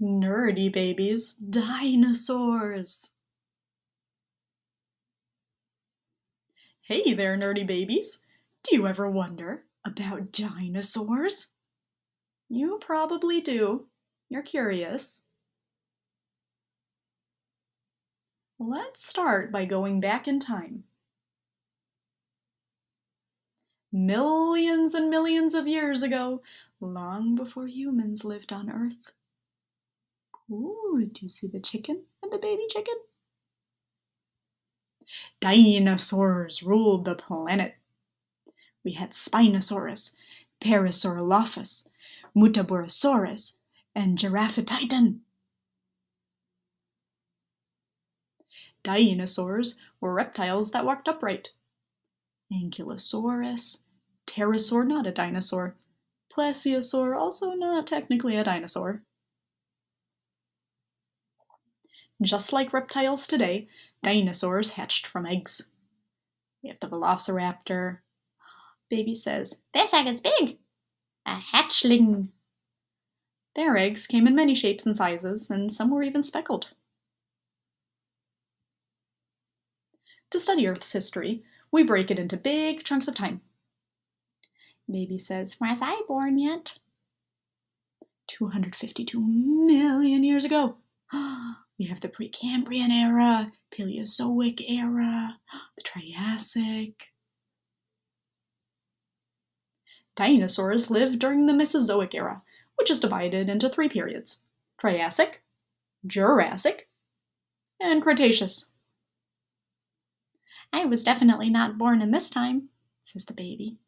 Nerdy babies, dinosaurs! Hey there, nerdy babies! Do you ever wonder about dinosaurs? You probably do. You're curious. Let's start by going back in time. Millions and millions of years ago, long before humans lived on Earth. Ooh, do you see the chicken and the baby chicken? Dinosaurs ruled the planet. We had Spinosaurus, Parasaurolophus, Muttaburrasaurus, and Giraffatitan. Dinosaurs were reptiles that walked upright. Ankylosaurus, pterosaur, not a dinosaur. Plesiosaur, also not technically a dinosaur. Just like reptiles today, dinosaurs hatched from eggs. We have the velociraptor. Baby says, This egg is big! A hatchling! Their eggs came in many shapes and sizes, and some were even speckled. To study Earth's history, we break it into big chunks of time. Baby says, Was I born yet? 252 million years ago. We have the Precambrian era, Paleozoic era, the Triassic. Dinosaurs lived during the Mesozoic era, which is divided into three periods Triassic, Jurassic, and Cretaceous. I was definitely not born in this time, says the baby.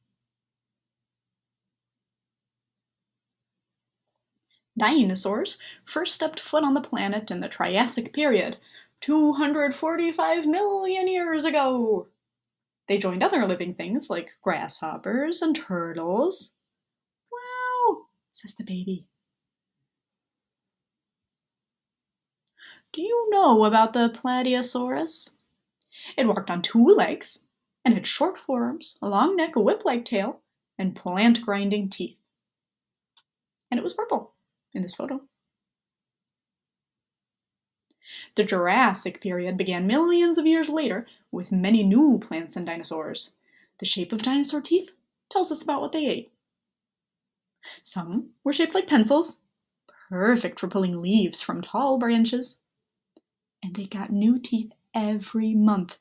Dinosaurs first stepped foot on the planet in the Triassic period, 245 million years ago. They joined other living things like grasshoppers and turtles. Wow, says the baby. Do you know about the Plateosaurus? It walked on two legs and had short forearms, a long neck, a whip like tail, and plant grinding teeth. And it was purple in this photo. The Jurassic period began millions of years later with many new plants and dinosaurs. The shape of dinosaur teeth tells us about what they ate. Some were shaped like pencils, perfect for pulling leaves from tall branches. And they got new teeth every month.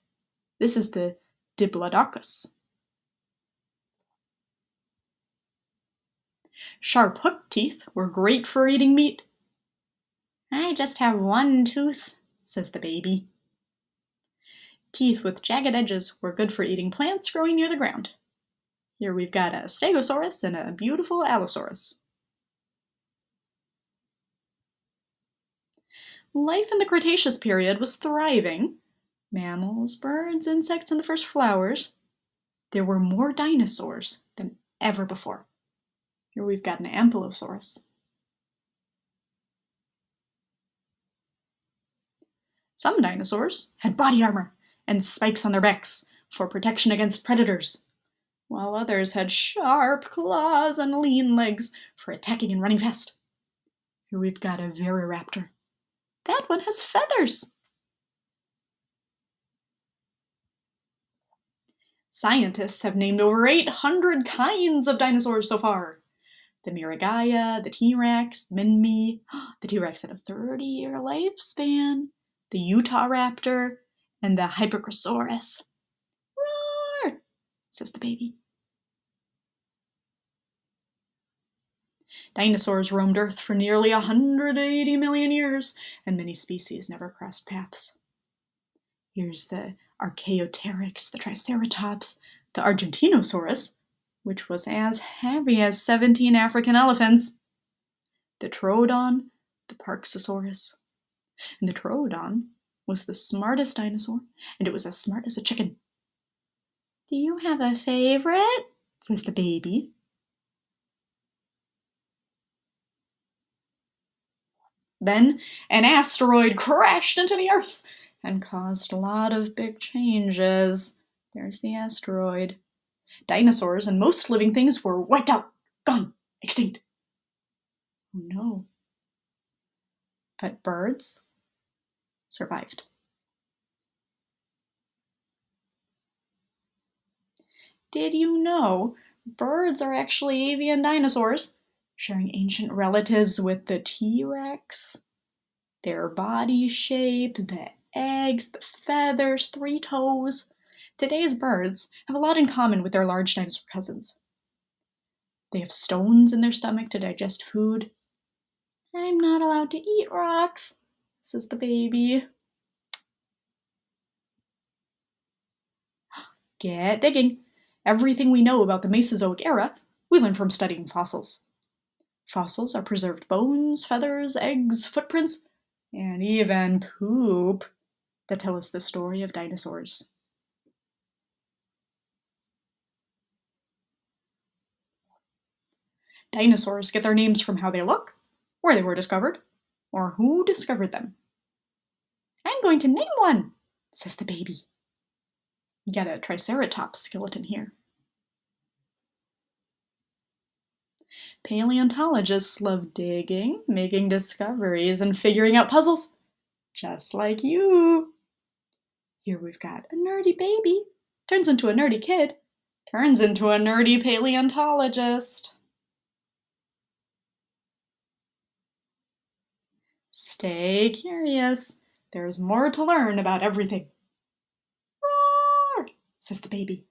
This is the Diplodocus. Sharp hooked teeth were great for eating meat. I just have one tooth, says the baby. Teeth with jagged edges were good for eating plants growing near the ground. Here we've got a Stegosaurus and a beautiful Allosaurus. Life in the Cretaceous period was thriving. Mammals, birds, insects, and the first flowers. There were more dinosaurs than ever before. Here we've got an Ankylosaurus. Some dinosaurs had body armor and spikes on their backs for protection against predators, while others had sharp claws and lean legs for attacking and running fast. Here we've got a Velociraptor. That one has feathers. Scientists have named over 800 kinds of dinosaurs so far the Miragaia, the T-Rex, the Minmi. The T-Rex had a 30-year lifespan. The Utah Raptor, and the Hypacrosaurus. Roar! says the baby. Dinosaurs roamed Earth for nearly 180 million years, and many species never crossed paths. Here's the Archaeopteryx, the Triceratops, the Argentinosaurus, which was as heavy as 17 African elephants, the Troodon, the Parksosaurus. And the Troodon was the smartest dinosaur, and it was as smart as a chicken. Do you have a favorite? says the baby. Then an asteroid crashed into the Earth and caused a lot of big changes. There's the asteroid. Dinosaurs and most living things were wiped out, gone, extinct. Oh no. But birds survived. Did you know birds are actually avian dinosaurs, sharing ancient relatives with the T Rex? Their body shape, the eggs, the feathers, three toes. Today's birds have a lot in common with their large dinosaur cousins. They have stones in their stomach to digest food. I'm not allowed to eat rocks, says the baby. Get digging. Everything we know about the Mesozoic era, we learn from studying fossils. Fossils are preserved bones, feathers, eggs, footprints, and even poop that tell us the story of dinosaurs. Dinosaurs get their names from how they look, where they were discovered, or who discovered them. I'm going to name one, says the baby. You get a Triceratops skeleton here. Paleontologists love digging, making discoveries, and figuring out puzzles, just like you. Here we've got a nerdy baby, turns into a nerdy kid, turns into a nerdy paleontologist. Stay curious. There's more to learn about everything. Roar, says the baby.